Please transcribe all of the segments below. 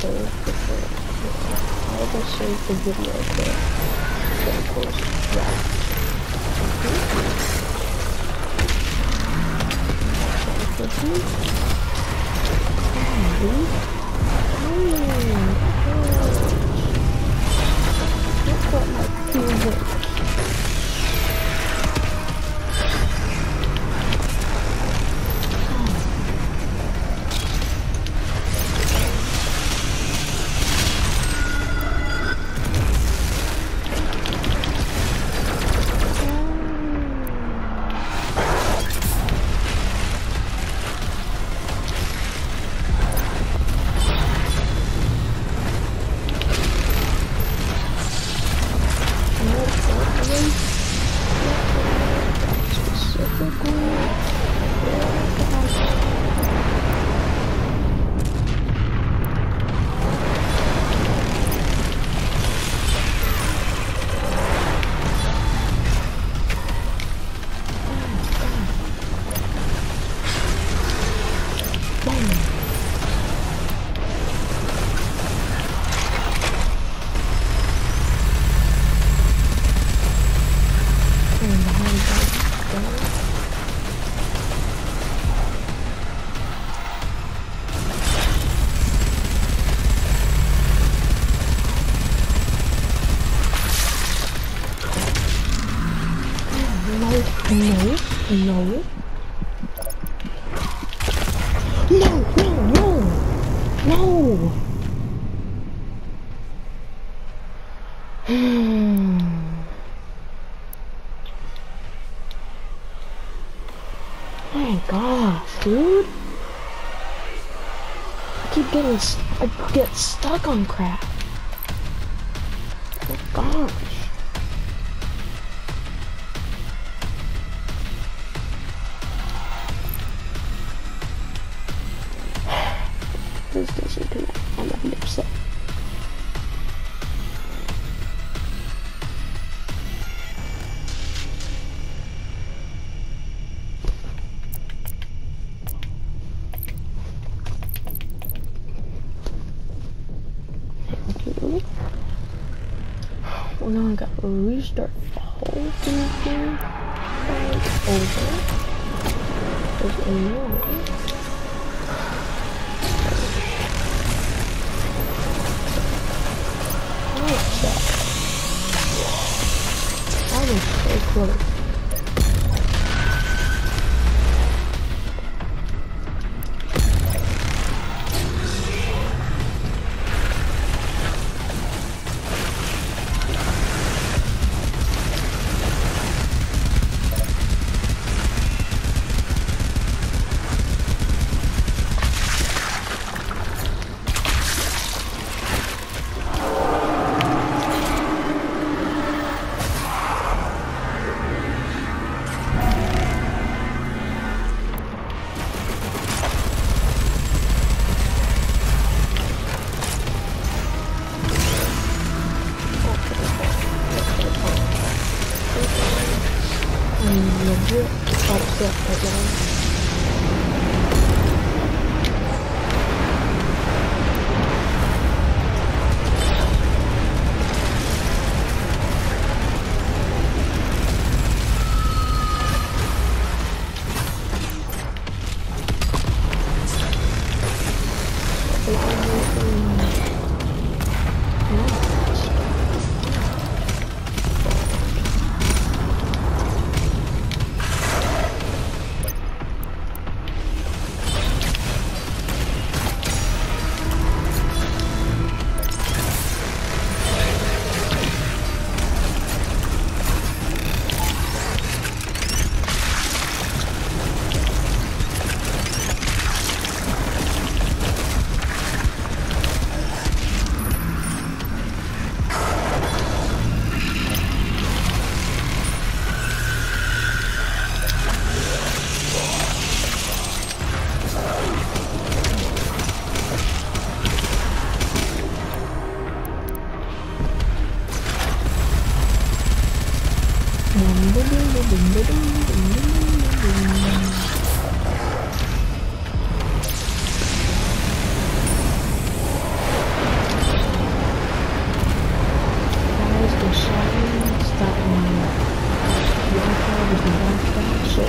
save the I will save the video. So of course, yeah. Look what my favorite My gosh, dude. I keep getting, I get stuck on crap. Well, now I got to restart the whole thing over. There's annoying. That was so close.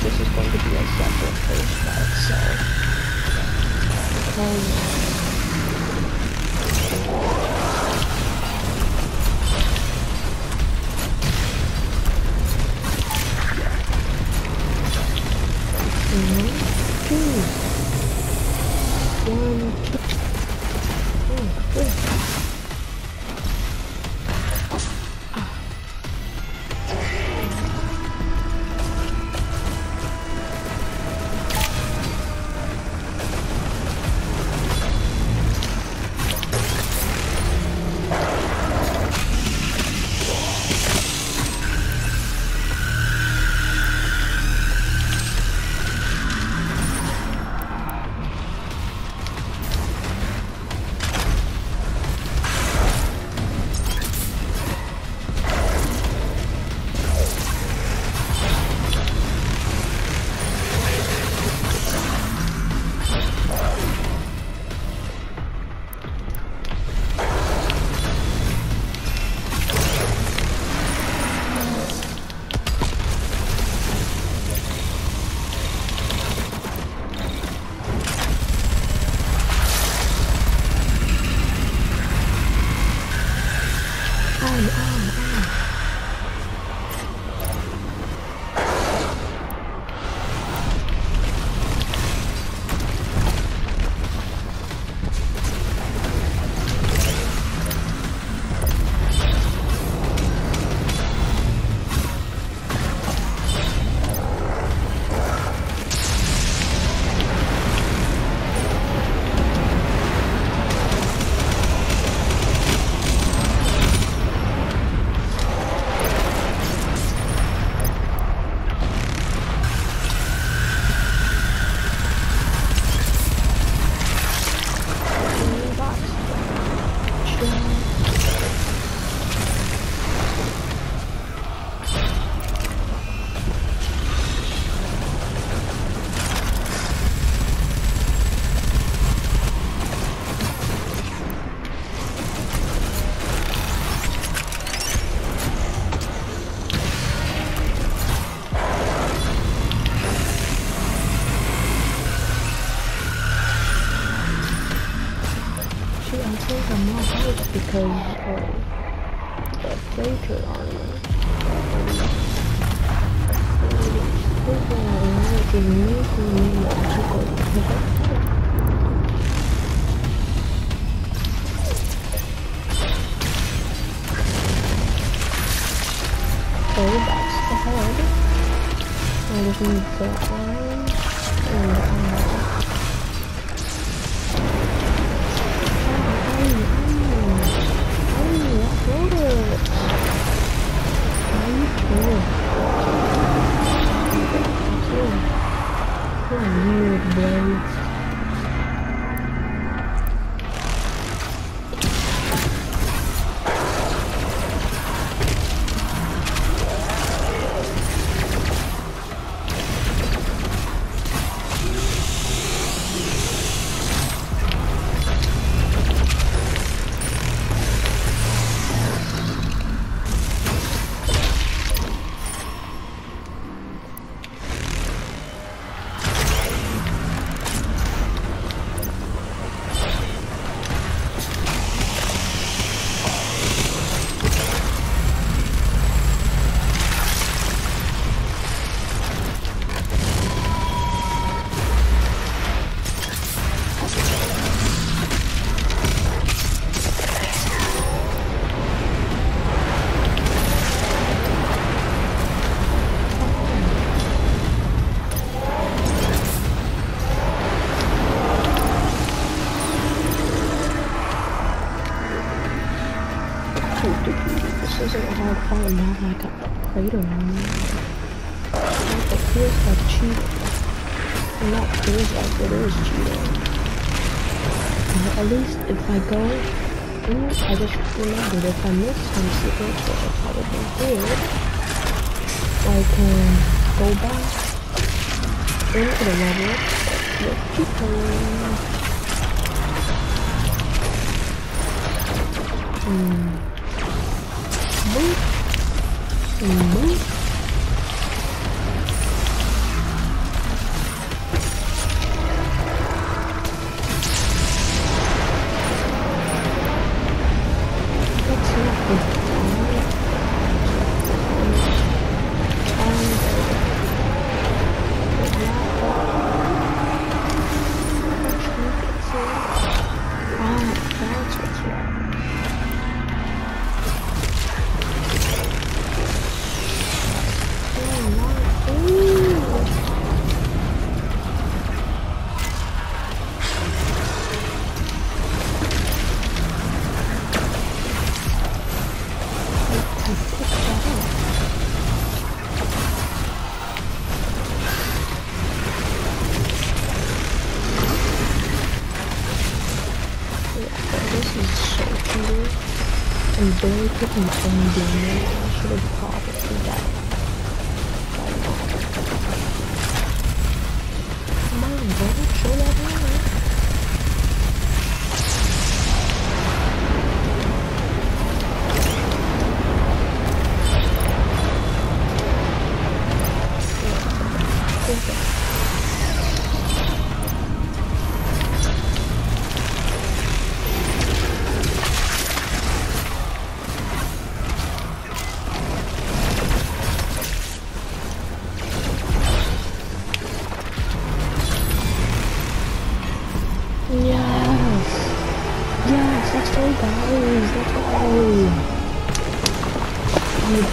this is going to be a separate page by itself. Um, This is making me magical. Okay, that's the Weird, bro. A I got the plate around me. It feels like cheating. Well, not feels like it is cheating. But at least if I go, in, I just remembered if I miss some secrets that I probably did, I can go back into the level with people. Hmm. Boop. Boop.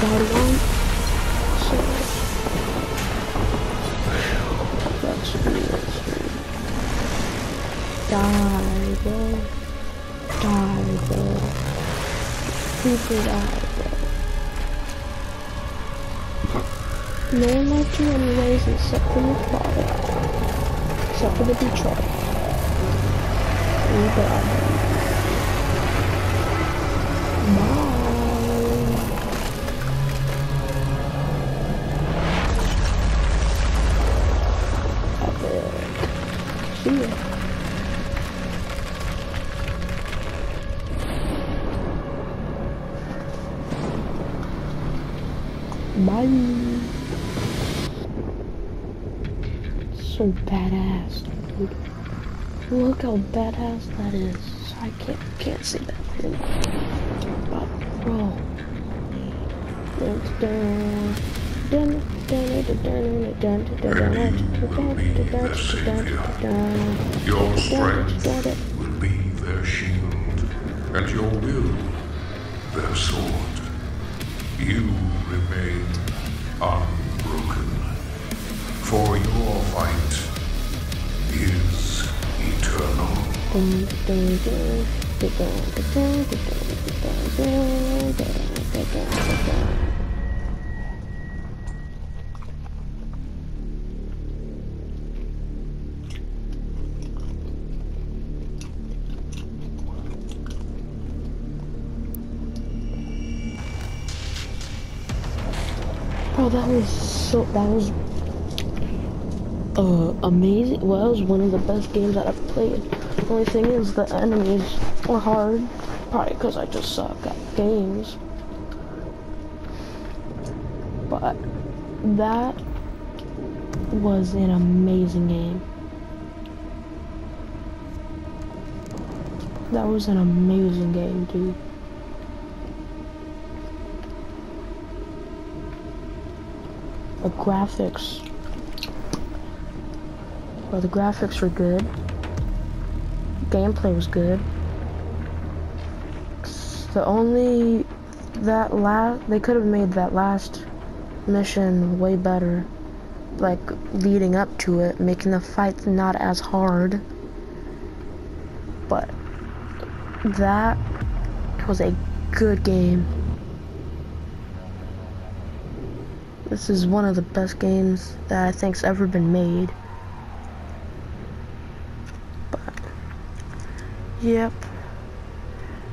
About one. So this. Die, bro. Die, bro. Die, bro. No one liked you anyways except for your father. Except for the Detroit. You it. Bye. Bye. So badass, dude. Look how badass that is. I can't can't say that. But bro. Your strength will be their shield, and your will their sword. You remain unbroken, for your fight is eternal. Bro, that was so, that was uh, amazing. Well, it was one of the best games that I've played. The only thing is the enemies were hard. Probably because I just suck at games. But that was an amazing game. That was an amazing game, dude. The graphics. Well, the graphics were good. Gameplay was good. The only that last they could have made that last mission way better, like leading up to it, making the fights not as hard. But that was a good game. This is one of the best games that I think's ever been made. But yep.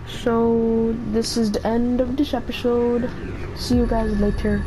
So this is the end of this episode. See you guys later.